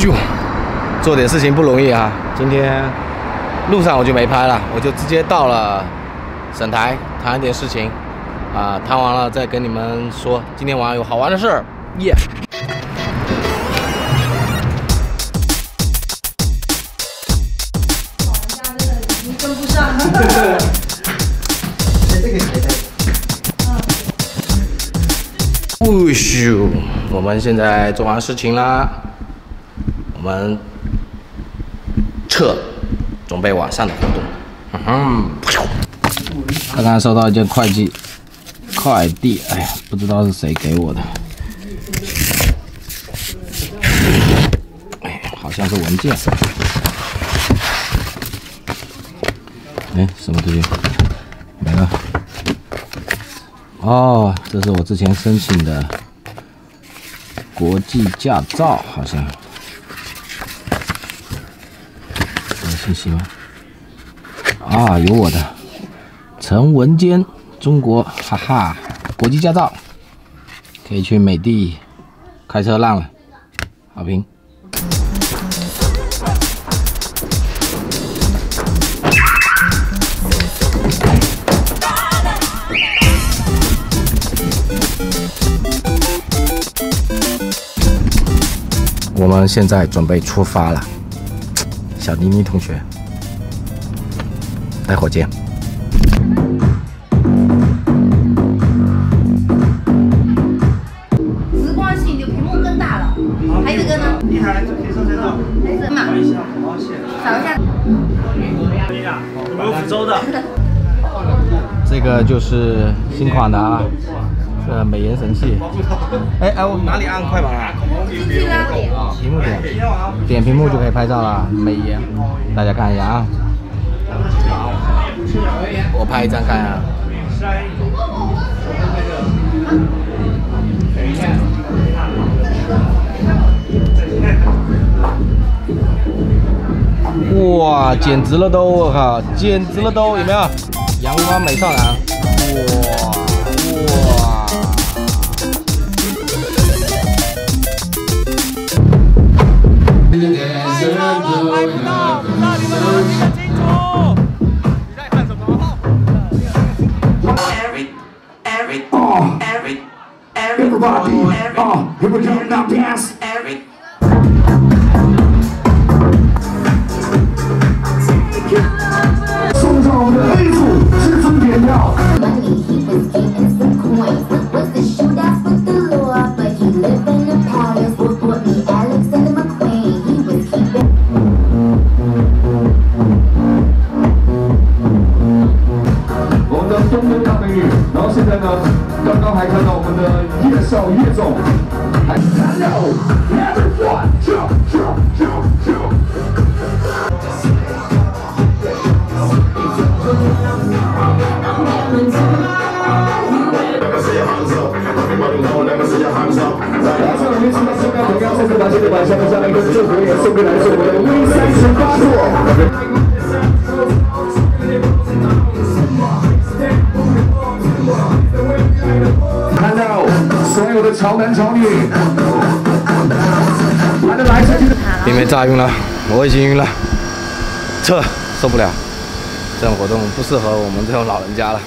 咻，做点事情不容易啊！今天路上我就没拍了，我就直接到了省台谈一点事情啊，谈完了再跟你们说今天晚上有好玩的事儿，耶！跟不上。不咻，我们现在做完事情啦，我们撤，准备晚上的活动。嗯哼，刚刚收到一件快递，快递，哎呀，不知道是谁给我的，哎，好像是文件。哎，什么东西？没了。哦，这是我之前申请的国际驾照，好像有信息吗？啊，有我的陈文坚，中国，哈哈，国际驾照，可以去美的开车浪了，好评。我们现在准备出发了，小妮妮同学，待会儿见。直观性，你的屏幕更大了。还有一个呢？一台就可以上车了。还是嘛？一下，好险。扫一下。福州的。这个就是新款的啊，这美颜神器。哎哎，我哪里按快门啊？屏幕点，点屏幕就可以拍照了。美颜，大家看一下啊。我拍一张看啊。哇，简直了都！我靠，简直了都！有没有？阳光美少男，哇哇！we're going to knock ass. 呢，刚刚还看到我们的叶少叶总，还 Hello everyone, jump, jump, jump, jump。然后在我们现在现在同样再次把这个晚上的这个祝福也送给来自我们的 V 我的潮男潮女，别没炸晕了，我已经晕了，撤，受不了，这种活动不适合我们这种老人家了。